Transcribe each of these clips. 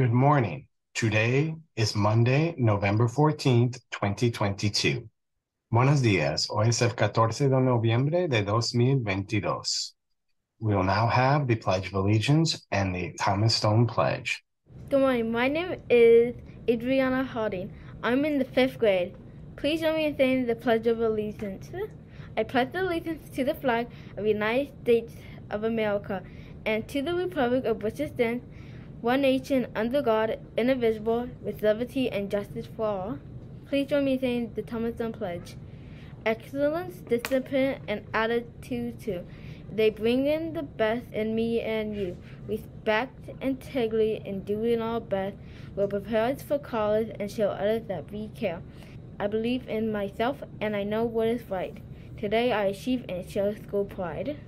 Good morning. Today is Monday, November 14th, 2022. Buenos días. Hoy es el 14 de noviembre de 2022. We will now have the Pledge of Allegiance and the Thomas Stone Pledge. Good morning. My name is Adriana Harding. I'm in the fifth grade. Please join me in saying the Pledge of Allegiance. I pledge allegiance to the flag of the United States of America and to the Republic of which it one nation under God, indivisible, with liberty and justice for all. Please join me in saying the Thomas Stone Pledge. Excellence, discipline, and attitude too. They bring in the best in me and you. Respect, integrity, and doing our best will prepare us for college and show others that we care. I believe in myself and I know what is right. Today I achieve and show school pride.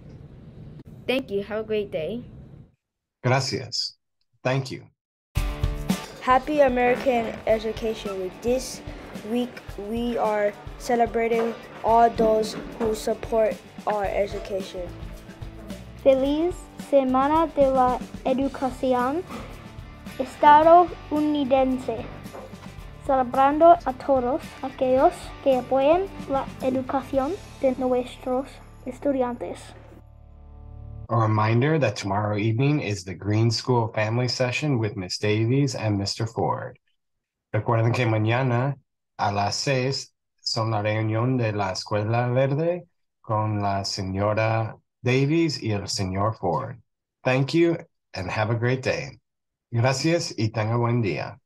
Thank you. Have a great day. Gracias. Thank you. Happy American Education Week. This week we are celebrating all those who support our education. Feliz Semana de la Educación estadounidense, celebrando a todos aquellos que apoyan la educación de nuestros estudiantes. A reminder that tomorrow evening is the Green School Family Session with Miss Davies and Mr. Ford. Recuerden que mañana a las seis son la reunión de la Escuela Verde con la señora Davies y el señor Ford. Thank you and have a great day. Gracias y tenga buen día.